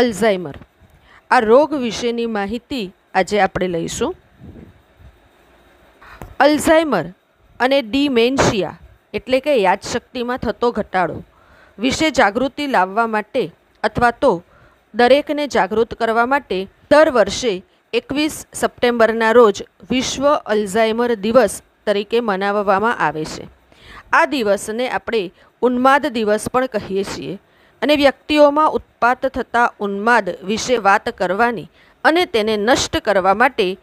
Alzheimer. આ રોગ વિશેની માહિતી આજે આપણે લઈશું. અલ્ઝાઇમર અને ડિમેન્શિયા એટલે કે યાદશક્તિમાં થતો ઘટાડો વિશે જાગૃતિ લાવવા માટે અથવા તો દરેકને જાગૃત કરવા માટે દર વર્ષે એકવીસ સપ્ટેમ્બરના રોજ વિશ્વ અલ્ઝાઇમર દિવસ તરીકે મનાવવામાં આવે છે. આ દિવસને આપણે ઉન્માદ દિવસ પણ કહીએ છીએ. અને વ્યક્તિઓમાં ઉત્પાત થતા ઉન્માદ વિશે વાત કરવાની અને તેને નષ્ટ કરવા માટે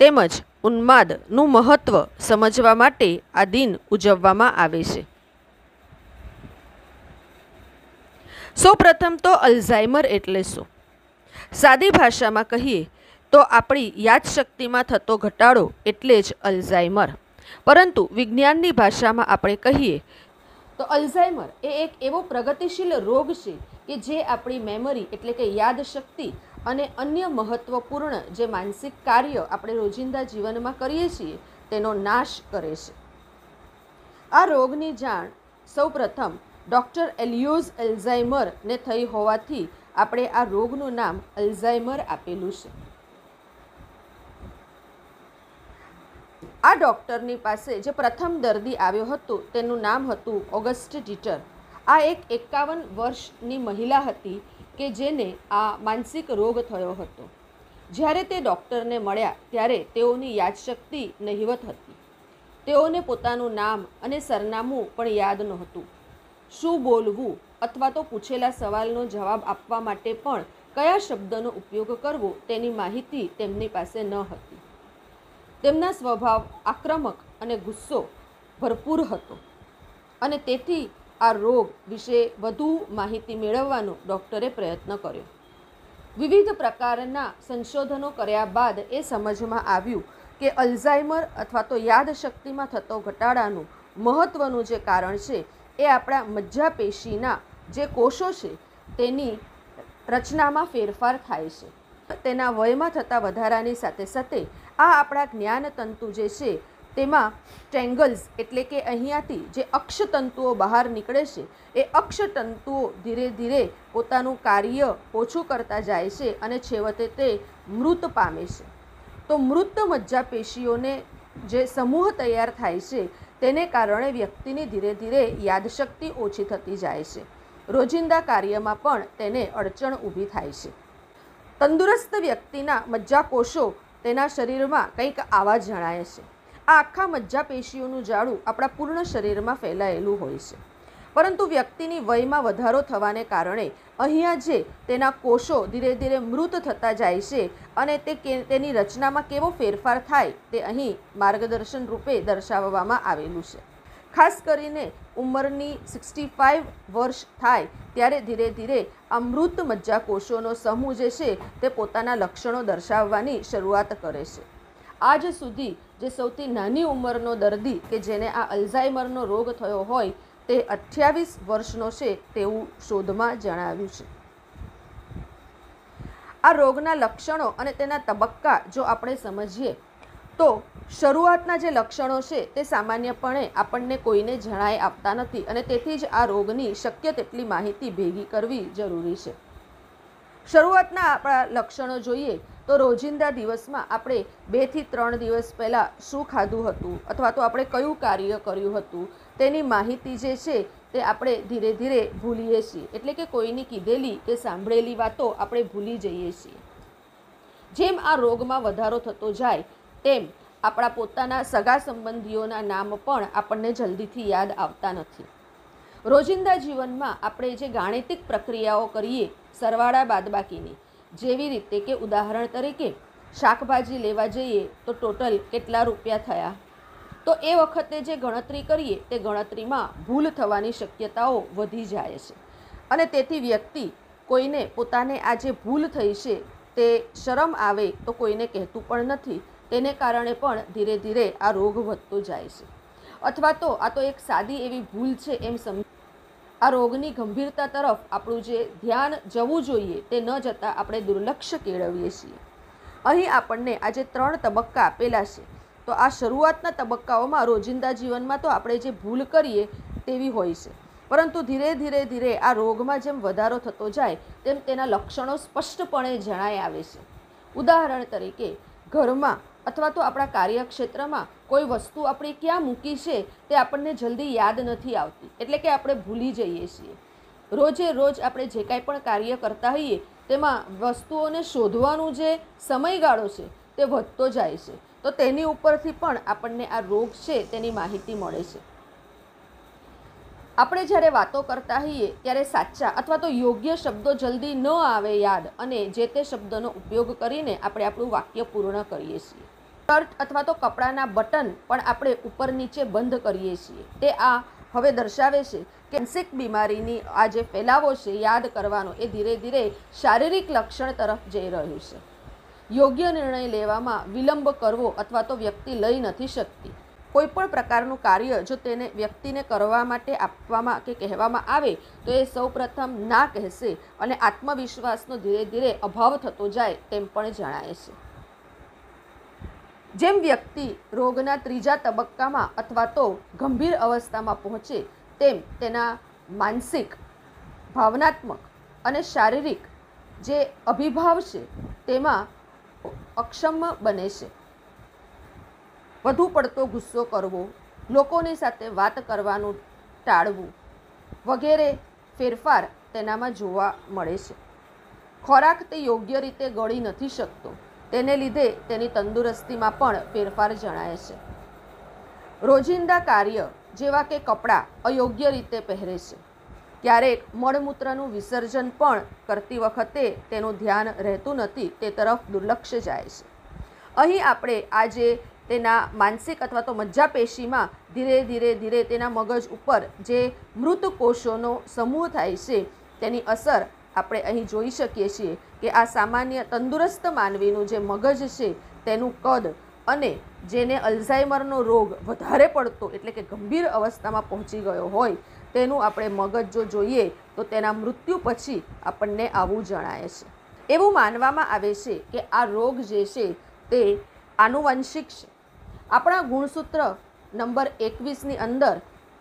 તેમજ ઉન્માદનું મહત્ત્વ સમજવા માટે આ દિન ઉજવવામાં આવે છે. સૌપ્રથમ તો અલ્ઝાઇમર એટલે શું? સાદી ભાષામાં કહીએ તો આપણી યાદશક્તિમાં થતો ઘટાડો એટલે જ અલ્ઝાઇમર. પરંતુ વિજ્ઞાનની ભાષામાં આપણે કહીએ તો અલ્ઝાઇમર એ એક એવો પ્રગતિશીલ રોગ છે કે જે આપણી મેમરી એટલે કે યાદશક્તિ અને અન્ય મહત્ત્વપૂર્ણ જે માનસિક કાર્ય આપણે રોજિંદા જીવનમાં કરીએ છીએ, તેનો નાશ કરે છે. આ રોગની જાણ સૌપ્રથમ ડૉક્ટર એલિયોઝ એલ્ઝાઇમરને થઈ હોવાથી આપણે આ રોગનું નામ અલ્ઝાઇમર આપેલું છે. આ ડૉક્ટરની પાસે જે પ્રથમ દર્દી આવ્યો હતો, તેનું નામ હતું ઓગસ્ટ ટીટર આ એક એકાવન વર્ષની મહિલા હતી કે જેને આ માનસિક રોગ થયો હતો. જ્યારે તે ડૉક્ટરને મળ્યા, ત્યારે તેઓની યાદશક્તિ નહિવત હતી. તેઓને પોતાનું નામ અને સરનામું પણ યાદ નહોતું. શું બોલવું અથવા તો પૂછેલા સવાલનો જવાબ આપવા માટે પણ કયા શબ્દનો ઉપયોગ કરવો તેની માહિતી તેમની પાસે ન હતી. તેમના સ્વભાવ આક્રમક અને ગુસ્સો ભરપૂર હતો. અને તેથી આ રોગ વિશે વધુ માહિતી મેળવવાનો ડૉક્ટરે પ્રયત્ન કર્યો. વિવિધ પ્રકારના સંશોધનો કર્યા બાદ એ સમજમાં આવ્યું કે અલ્ઝાઇમર અથવા તો યાદશક્તિમાં થતો ઘટાડાનું મહત્ત્વનું જે કારણ છે એ આપણા મજ્જાપેશીના જે કોષો છે તેની રચનામાં ફેરફાર થાય છે. તેના વયમાં થતા વધારાની સાથે સાથે આ આપણા જ્ઞાનતંતુ જે છે, તેમાં ટ્રેંગલ્સ એટલે કે અહીંયાથી જે અક્ષતંતુઓ બહાર નીકળે છે, એ અક્ષતંતુઓ ધીરે ધીરે પોતાનું કાર્ય ઓછું કરતા જાય છે અને છેવટે તે મૃત પામે છે. તો મૃત મજ્જાપેશીઓને જે સમૂહ તૈયાર થાય છે, તેને કારણે વ્યક્તિની ધીરે ધીરે યાદશક્તિ ઓછી થતી જાય છે. રોજિંદા કાર્યમાં પણ તેને અડચણ ઊભી થાય છે. તંદુરસ્ત વ્યક્તિના મજ્જાકોષો તેના શરીરમાં કંઈક આવા જણાય છે. આ આખા મજ્જાપેશીઓનું જાડું આપણા પૂર્ણ શરીરમાં ફેલાયેલું હોય છે. પરંતુ વ્યક્તિની વયમાં વધારો થવાને કારણે અહીંયા જે તેના કોષો ધીરે ધીરે મૃત થતા જાય છે અને તે તેની રચનામાં કેવો ફેરફાર થાય તે અહીં માર્ગદર્શન રૂપે દર્શાવવામાં આવેલું છે. ખાસ કરીને ઉંમરની સિક્સટી ફાઇવ વર્ષ થાય ત્યારે ધીરે ધીરે અમૃત મૃત મજ્જાકોષોનો સમૂહ જે છે તે પોતાના લક્ષણો દર્શાવવાની શરૂઆત કરે છે. આજ સુધી જે સૌથી નાની ઉંમરનો દર્દી કે જેને આ અલ્ઝાઇમરનો રોગ થયો હોય તે અઠ્યાવીસ વર્ષનો છે તેવું શોધમાં જણાવ્યું છે. આ રોગના લક્ષણો અને તેના તબક્કા જો આપણે સમજીએ તો શરૂઆતના જે લક્ષણો છે તે સામાન્યપણે આપણને કોઈને જણાય આપતા નથી અને તેથી જ આ રોગની શક્ય તેટલી માહિતી ભેગી કરવી જરૂરી છે. શરૂઆતના આપણા લક્ષણો જોઈએ તો રોજિંદા દિવસમાં આપણે બેથી ત્રણ દિવસ પહેલાં શું ખાધું હતું અથવા તો આપણે કયું કાર્ય કર્યું હતું તેની માહિતી જે છે તે આપણે ધીરે ધીરે ભૂલીએ છીએ. એટલે કે કોઈની કીધેલી કે સાંભળેલી વાતો આપણે ભૂલી જઈએ છીએ. જેમ આ રોગમાં વધારો થતો જાય તેમ આપણા પોતાના સગા સંબંધીઓના નામ પણ આપણને જલ્દીથી યાદ આવતા નથી. રોજિંદા જીવનમાં આપણે જે ગાણિતિક પ્રક્રિયાઓ કરીએ સરવાળા બાદબાકીની, જેવી રીતે કે ઉદાહરણ તરીકે શાકભાજી લેવા જઈએ તો ટોટલ કેટલા રૂપિયા થયા? તો એ વખતે જે ગણતરી કરીએ તે ગણતરીમાં ભૂલ થવાની શક્યતાઓ વધી જાય છે. અને તેથી વ્યક્તિ કોઈને પોતાને આ જે ભૂલ થઈ છે તે શરમ આવે તો કોઈને કહેતું પણ નથી. તેને કારણે પણ ધીરે ધીરે આ રોગ વધતો જાય છે. અથવા તો આ તો એક સાદી એવી ભૂલ છે એમ સમ, આ રોગની ગંભીરતા તરફ આપણું જે ધ્યાન જવું જોઈએ તે ન જતાં આપણે દુર્લક્ષ કેળવીએ છીએ. અહીં આપણને આજે ત્રણ તબક્કા આપેલા છે. તો આ શરૂઆતના તબક્કાઓમાં રોજિંદા જીવનમાં તો આપણે જે ભૂલ કરીએ તેવી હોય છે. પરંતુ ધીરે ધીરે ધીરે આ રોગમાં જેમ વધારો થતો જાય તેમ તેના લક્ષણો સ્પષ્ટપણે જણાય આવે છે. ઉદાહરણ તરીકે, ઘરમાં અથવા તો આપણા કાર્યક્ષેત્રમાં કોઈ વસ્તુ આપણે ક્યાં મૂકી છે તે આપણને જલ્દી યાદ નથી આવતી. એટલે કે આપણે ભૂલી જઈએ છીએ. રોજે રોજ આપણે જે કાંઈ પણ કાર્ય કરતા હોઈએ, તેમાં વસ્તુઓને શોધવાનું જે સમયગાળો છે તે વધતો જાય છે. તો તેની ઉપરથી પણ આપણને આ રોગ છે તેની માહિતી મળે છે. આપણે જ્યારે વાતો કરતા હોઈએ ત્યારે સાચા અથવા તો યોગ્ય શબ્દો જલ્દી ન આવે યાદ અને જે તે શબ્દનો ઉપયોગ કરીને આપણે આપણું વાક્ય પૂર્ણ કરીએ છીએ. શર્ટ અથવા તો કપડાના બટન પણ આપણે ઉપર નીચે બંધ કરીએ છીએ. તે આ હવે દર્શાવે છે કે માનસિક બીમારીની આ જે ફેલાવો છે, યાદ કરવાનો, એ ધીરે ધીરે શારીરિક લક્ષણ તરફ જઈ રહ્યું છે. યોગ્ય નિર્ણય લેવામાં વિલંબ કરવો અથવા તો વ્યક્તિ લઈ નથી શકતી. કોઈપણ પ્રકારનું કાર્ય જો તેને વ્યક્તિને કરવા માટે આપવામાં કે કહેવામાં આવે, તો એ સૌપ્રથમ ના કહેશે અને આત્મવિશ્વાસનો ધીરે ધીરે અભાવ થતો જાય તેમ પણ જણાય છે. જેમ વ્યક્તિ રોગના ત્રીજા તબક્કામાં અથવા તો ગંભીર અવસ્થામાં પહોંચે, તેમ તેના માનસિક, ભાવનાત્મક અને શારીરિક જે અભિભાવ છે, તેમાં અક્ષમ બને છે. વધુ પડતો ગુસ્સો કરવો, લોકોની સાથે વાત કરવાનું ટાળવું વગેરે ફેરફાર તેનામાં જોવા મળે છે. ખોરાક તે યોગ્ય રીતે ગળી નથી શકતો. તેને લીધે તેની તંદુરસ્તીમાં પણ ફેરફાર જણાય છે. રોજિંદા કાર્ય જેવા કે કપડાં અયોગ્ય રીતે પહેરે છે. ક્યારેક મળમૂત્રનું વિસર્જન પણ કરતી વખતે તેનું ધ્યાન રહેતું નથી, તે તરફ દુર્લક્ષ જાય છે. અહીં આપણે આજે તેના માનસિક અથવા તો મજ્જાપેશીમાં ધીરે ધીરે ધીરે તેના મગજ ઉપર જે મૃત કોષોનો સમૂહ થાય છે, તેની અસર આપણે અહીં જોઈ શકીએ છીએ કે આ સામાન્ય તંદુરસ્ત માનવીનું જે મગજ છે, તેનું કદ અને જેને અલ્ઝાઇમરનો રોગ વધારે પડતો એટલે કે ગંભીર અવસ્થામાં પહોંચી ગયો હોય, તેનું આપણે મગજ જો જોઈએ, તો તેના મૃત્યુ પછી આપણને આવું જણાય છે. એવું માનવામાં આવે છે કે આ રોગ જે છે, તે આનુવંશિક છે. આપણા ગુણસૂત્ર નંબર એકવીસની અંદર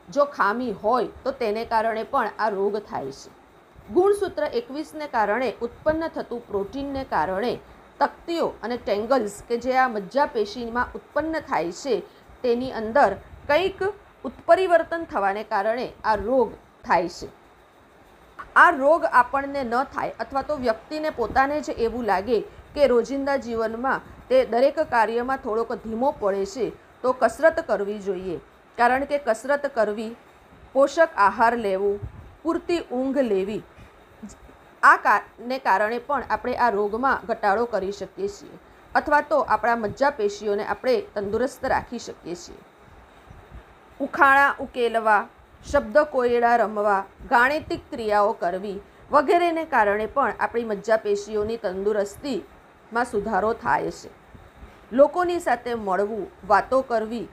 જો ખામી હોય, તો તેને કારણે પણ આ રોગ થાય છે. ગુણસૂત્ર એકવીસને કારણે ઉત્પન્ન થતું પ્રોટીનને કારણે તકતીઓ અને ટેંગલ્સ કે જે આ મજ્જાપેશીમાં ઉત્પન્ન થાય છે, તેની અંદર કંઈક ઉત્પરિવર્તન થવાને કારણે આ રોગ થાય છે. આ રોગ આપણને ન થાય અથવા તો વ્યક્તિને પોતાને જ એવું લાગે કે રોજિંદા જીવનમાં તે દરેક કાર્યમાં થોડોક ધીમો પડે છે, તો કસરત કરવી જોઈએ. કારણ કે કસરત કરવી, પોષક આહાર લેવો, પૂરતી ઊંઘ લેવી આ કારને કારણે પણ આપણે આ રોગમાં ઘટાડો કરી શકીએ છીએ અથવા તો આપણા મજ્જાપેશીઓને આપણે તંદુરસ્ત રાખી શકીએ છીએ. ઉખાણા ઉકેલવા, શબ્દ કોયડા રમવા, ગાણિતિક ક્રિયાઓ કરવી વગેરેને કારણે પણ આપણી મજ્જાપેશીઓની તંદુરસ્તીમાં સુધારો થાય છે. લોકોની સાથે મળવું, વાતો કરવી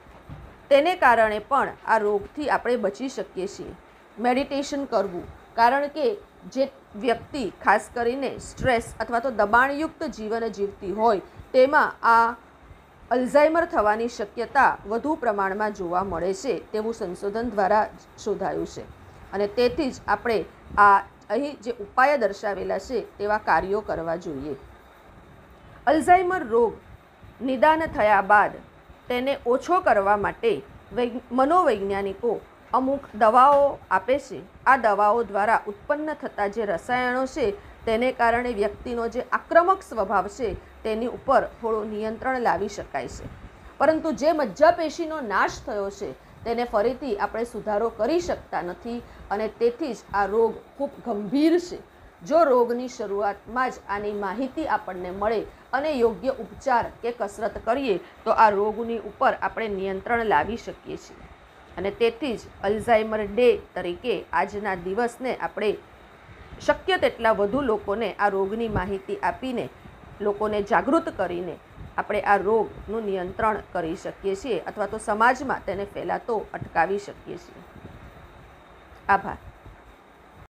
તેને કારણે પણ આ રોગથી આપણે બચી શકીએ છીએ. મેડિટેશન કરવું, કારણ કે જે વ્યક્તિ ખાસ કરીને સ્ટ્રેસ અથવા તો દબાણયુક્ત જીવન જીવતી હોય, તેમાં આ અલ્ઝાઇમર થવાની શક્યતા વધુ પ્રમાણમાં જોવા મળે છે તેવું સંશોધન દ્વારા શોધાયું છે. અને તેથી જ આપણે આ અહીં જે ઉપાય દર્શાવેલા છે તેવા કાર્યો કરવા જોઈએ. અલ્ઝાઇમર રોગ નિદાન થયા બાદ તેને ઓછો કરવા માટે મનોવૈજ્ઞાનિકો અમુક દવાઓ આપે છે. આ દવાઓ દ્વારા ઉત્પન્ન થતા જે રસાયણો છે, તેને કારણે વ્યક્તિનો જે આક્રમક સ્વભાવ છે, તેની ઉપર થોડું નિયંત્રણ લાવી શકાય છે. પરંતુ જે મજ્જાપેશીનો નાશ થયો છે, તેને ફરીથી આપણે સુધારો કરી શકતા નથી અને તેથી જ આ રોગ ખૂબ ગંભીર છે. જો રોગની શરૂઆતમાં જ આની માહિતી આપણને મળે અને યોગ્ય ઉપચાર કે કસરત કરીએ, તો આ રોગની ઉપર આપણે નિયંત્રણ લાવી શકીએ છીએ. અને તેથી જ અલ્ઝાઇમર ડે તરીકે આજના દિવસને આપણે શક્ય તેટલા વધુ લોકોને આ રોગની માહિતી આપીને, લોકોને જાગૃત કરીને આપણે આ રોગનું નિયંત્રણ કરી શકીએ છીએ અથવા તો સમાજમાં તેને ફેલાતો અટકાવી શકીએ છીએ. આભાર.